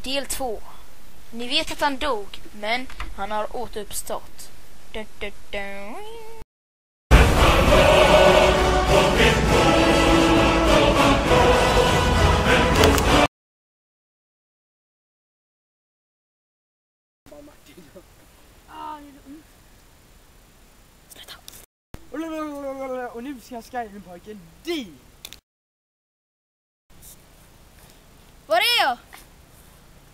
Del 2. Ni vet att han dog, men han har återuppstått. Dun, dun, dun. Och nu ska Skyrim-pojken dit! Var är jag?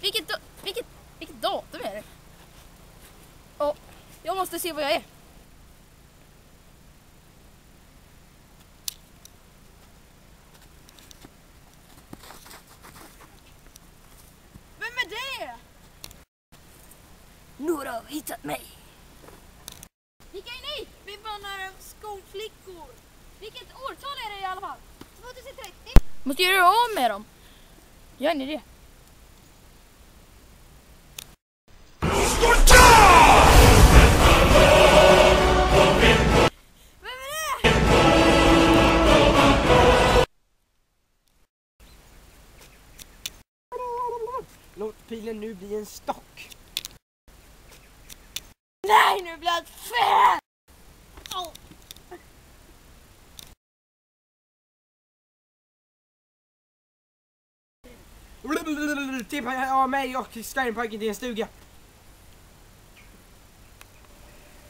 Vilket, vilket, vilket datum är det? Ja, jag måste se vad jag är. Vem är det? Några har hittat mig. Vilka är ni? Vi några skolflickor. Vilket årtal är det i alla fall? 2030. Måste göra av med dem. Gör ni det? Låt pilen nu bli en stock. Nej, nu blir allt fel! Au. Tippa av mig och Skyrim-pojken till en stuga.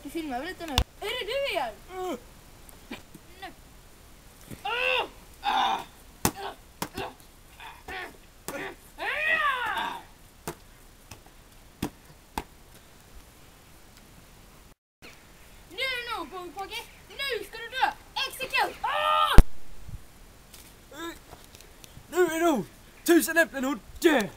Du filmar väl inte nu? Är det du igen? Nu. Nu nog Pojke! Nu ska du dö! Execute! Ah! Nu är det nog! Tusen äpplen och dö!